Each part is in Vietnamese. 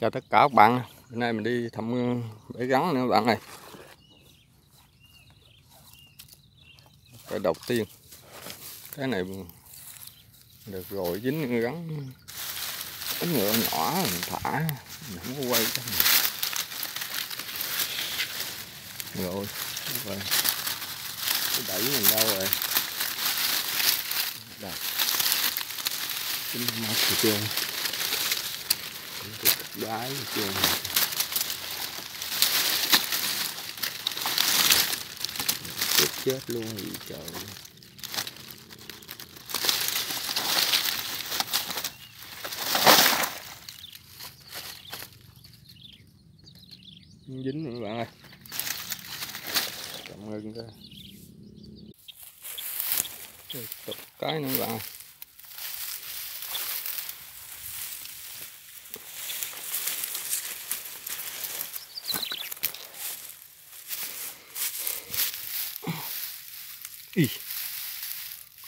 chào tất cả các bạn. Bữa nay mình đi thăm bể gắn nữa, các bạn ơi. Cái đầu tiên. Cái này được rồi, dính cái gắn. Cái nhựa nhỏ, mình thả. Mình không có quay cho mình. Rồi rồi cái đẩy mình đâu rồi? Đây. Chính mắt của chưa cái đáy chưa chết chết luôn gì trời. Dính nữa các bạn. Ơi cảm ơn các Tiếp tục cái nữa các bạn. ơi Ý.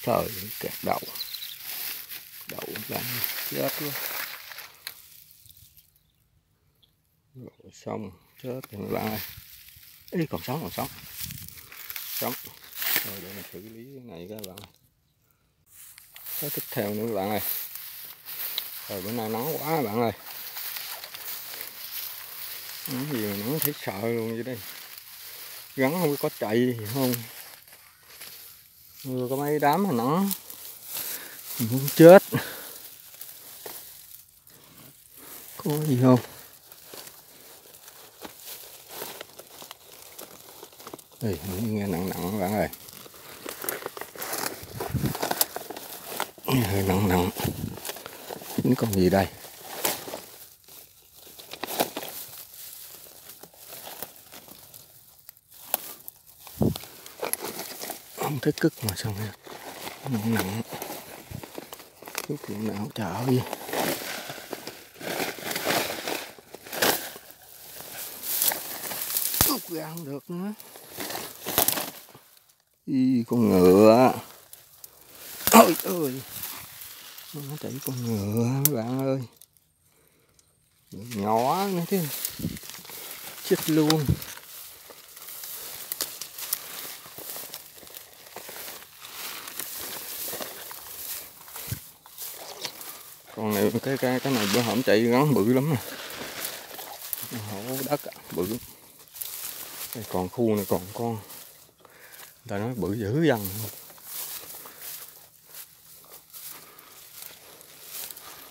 Trời kẹt đậu. Đậu bạn chết luôn Rồi xong, chết rồi bạn ơi Ý còn sống còn sống. Sống. Rồi để mình xử lý cái này các bạn Cái tiếp theo nữa các bạn ơi. Rồi bữa nay nắng quá các bạn ơi. Nắng gì mà nắng thấy sợ luôn vậy đây. Gắn không có chạy gì không vừa có mấy đám mà nắng muốn chết. Có gì không? Đây nghe nặng nặng bạn ơi hơi nặng nặng. Nó còn gì đây? Thấy cức. Mà xong rồi. Nặng. Nặng cức cũng nào chảo gì cức ra không được nữa. Y con ngựa. Ôi ơi nó chạy con ngựa, mấy bạn ơi. Nhỏ nữa chứ. Chết luôn. Con này, cái cái cái này bữa hổm chạy ngắn bự lắm nè. Hổ đất à, bự. Đây còn khu này còn con. Người ta nói bự dữ dằn.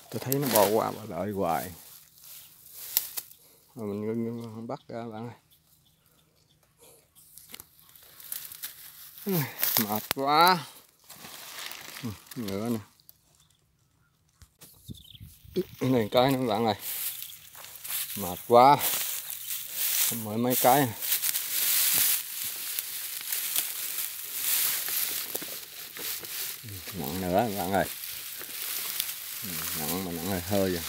Tôi thấy nó bò qua bò lợi hoài. Rồi mình ngưng ngưng bắt ra bạn ơi. Mệt quá. Ừ, ngựa nè này cái nữa bạn ơi. Mệt quá. Mới mấy cái. Ừ, nặng nữa bạn ơi. Ừ, nặng mà nặng hơi hơi rồi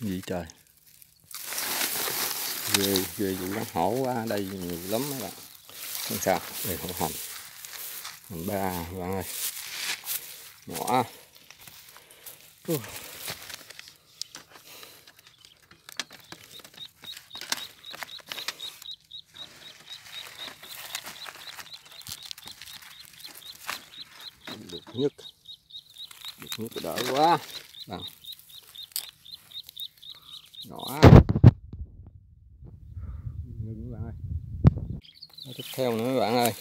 gì trời. Ghê ghê vụ rắn hổ quá, đây nhiều lắm mấy bạn. Không sao. Đây không hành hành ba bạn ơi. Nhỏ uh. được nhất. Được nhất đỡ quá. Bằng nhỏ. Ngừng các bạn ơi. Tiếp theo nữa các bạn ơi.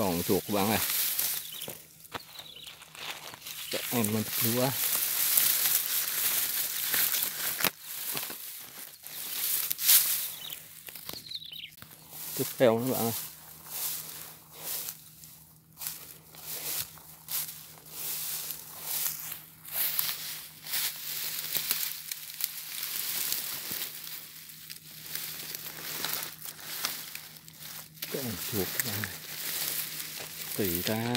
Còn chuột các bạn ơi Các em mình lúa tiếp theo nữa bạn ơi. Con chuột các bạn ơi tỉ ra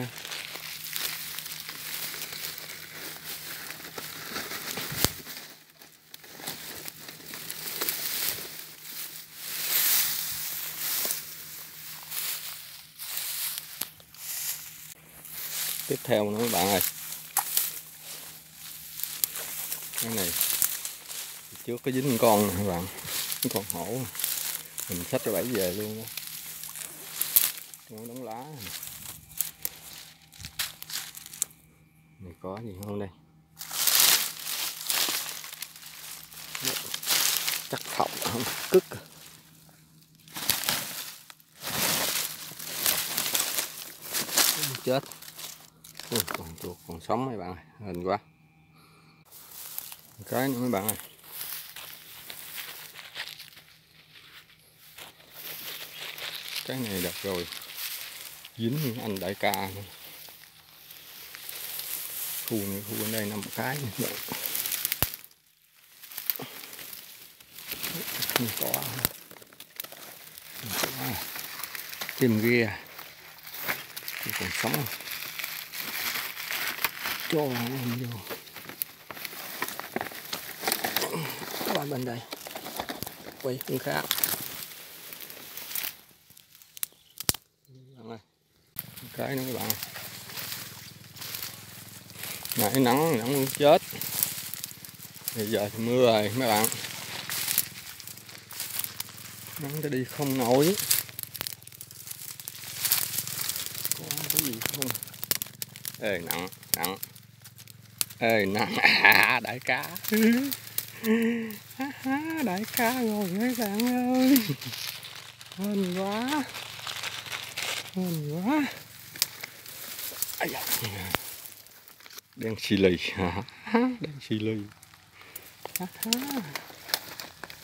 tiếp theo nữa các bạn ơi. Cái này, trước có dính con nè các bạn cái con hổ mình xách cái bẫy về luôn đó. Nó đóng lá này có gì không đây? Chắc phộng không? Cức à? chết. Ui, còn chuột còn sống mấy bạn ơi hình quá. Cái nữa mấy bạn ơi cái này đẹp rồi. Dính anh đại ca nữa khu này khu bên đây nằm một cái này không có. Không có. Chim ghia còn sống. Cho em vô. Qua bên đây. Quay, cũng khác cái nữa các bạn nãy nắng nắng chết. Bây giờ thì mưa rồi mấy bạn. Nắng đã đi không nổi. Có cái gì không? Ê nặng nặng. Ê nặng. À, đại cá à, đại cá rồi mấy bạn ơi. Hên quá. Hên quá. Ai da đang xì lì. Đang xì lì.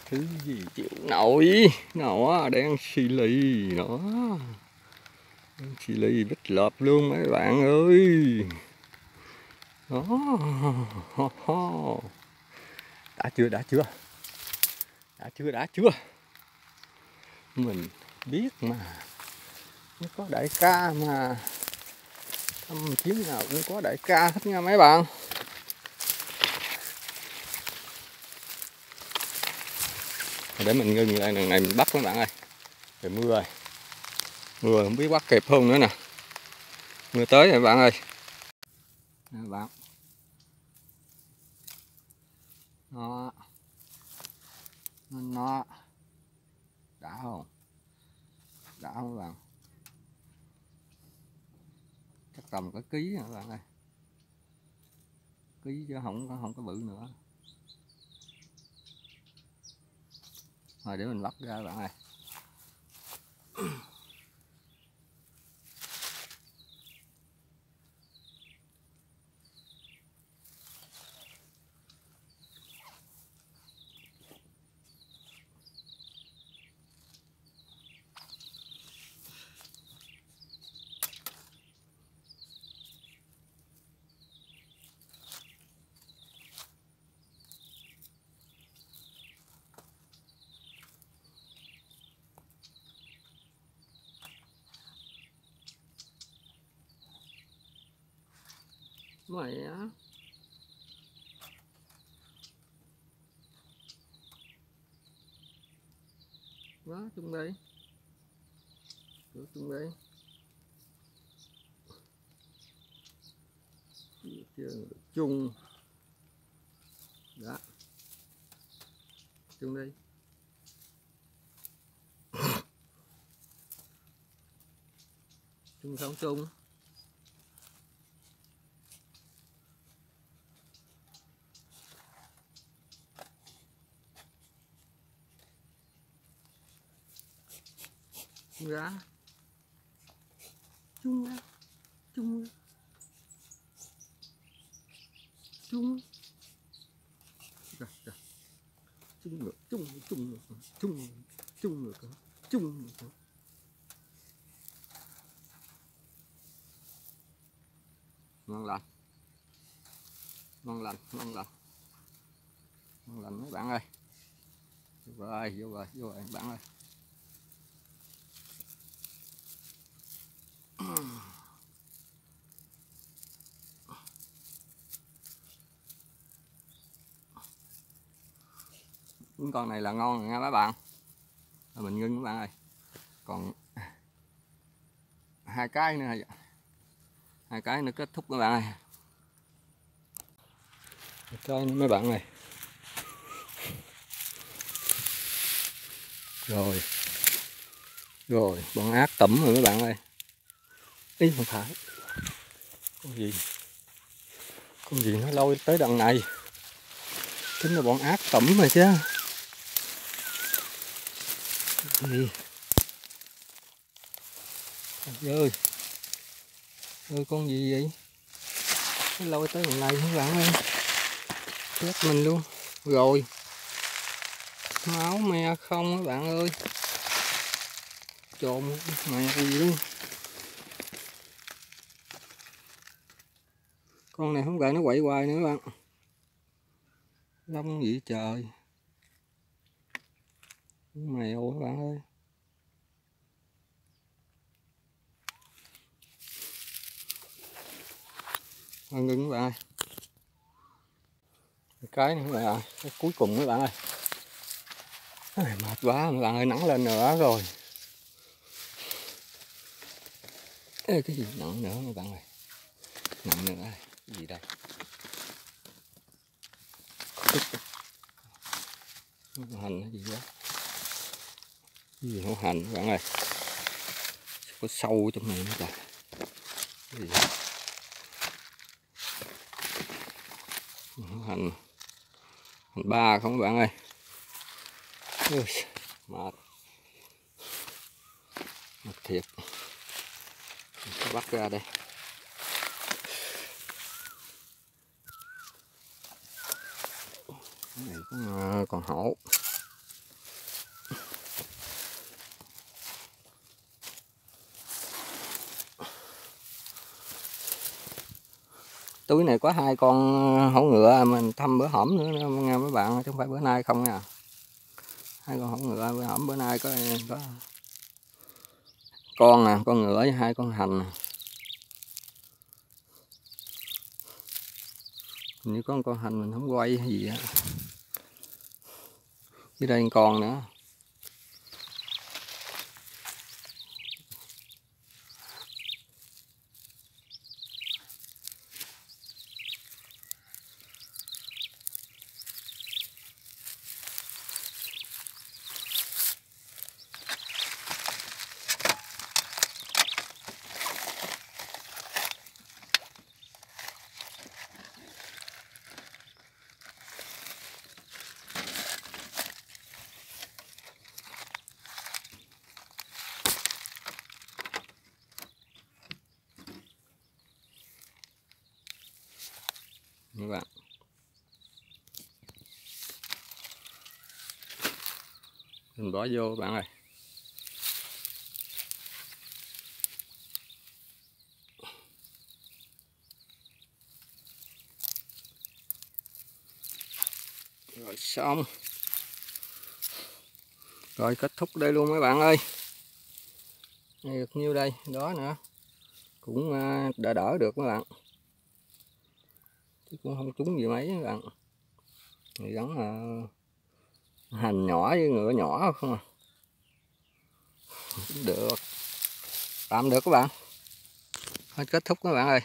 Thứ gì chịu nổi? Nó đang xì lì nó đang xì lì bích lợp luôn mấy bạn ơi. Đó. Đã chưa đã chưa? Đã chưa đã chưa? Mình biết mà. Nó có đại ca mà. Thăm chuyến nào cũng có đại ca hết nha mấy bạn. Để mình ngưng lại lần này mình bắt các bạn ơi. Trời, mưa rồi. Mưa không biết bắt kịp không nữa nè. Mưa tới rồi bạn ơi. Nè bạn nó nó đã không đã không bạn chắc tầm có ký nữa bạn ơi. Ký chứ không có không có bự nữa. Rồi để mình bắt ra, bạn ơi. Mày á. Đó, chung đây cửa chung đây chung. Đó. Chung đây chung sống chung. Dạ. Chung á, chung chung. Dạ dạ. Chung được chung chung được chung chung được chung được ngon lành. Ngon lành ngon lành. Ngon lành mấy bạn ơi. Vô rồi vô rồi vô rồi, bạn ơi. Những con này là ngon nha các bạn. Mình ngưng các bạn ơi. Còn hai cái nữa hai cái nữa kết thúc các bạn ơi. Cái mấy bạn này rồi. Rồi, bọn ác tẩm rồi mấy bạn ơi ý không phải. Con gì? Con gì nó lôi tới đằng này? Chính là bọn ác tẩm rồi chứ. Gì? Trời ơi. Ơi con gì vậy? Nó lôi tới đằng này các bạn ơi? Chết mình luôn. Rồi. Máu me không các bạn ơi. Trộn mẹ gì luôn. Con này không gậy nó quậy hoài nữa các bạn. Lông gì trời. Mèo các bạn ơi. Ăn ngưng các bạn ơi. Cái này các bạn ơi cái cuối cùng các bạn ơi. Mệt quá các bạn ơi nắng lên nữa rồi. Ê, cái gì nặng nữa các bạn ơi. Nặng nữa cái gì đây? Hành cái gì đó? Cái gì hổ hành các bạn ơi? Có sâu trong này nữa trời cái gì? Hổ hành. Hành ba không các bạn ơi? Ui, mệt. Mệt thiệt. Bắt ra đây này cũng à, còn hổ. Túi này có hai con hổ ngựa mình thăm bữa hổm nữa, nghe mấy bạn chứ không phải bữa nay không nha. Hai con hổ ngựa bữa hổm, bữa nay có có con nè con ngựa với hai con hành nè như có con hành mình không quay hay gì á. Dưới đây còn nữa. Các bạn. Mình bỏ vô các bạn ơi. Rồi xong. Rồi kết thúc đây luôn mấy bạn ơi. Được nhiêu đây? Đó nữa. Cũng đã đỡ đỡ được các bạn chứ cũng không trúng gì mấy các bạn. Thì giống là hành nhỏ với ngựa nhỏ không à. Được. Làm được các bạn. Kết thúc các bạn ơi.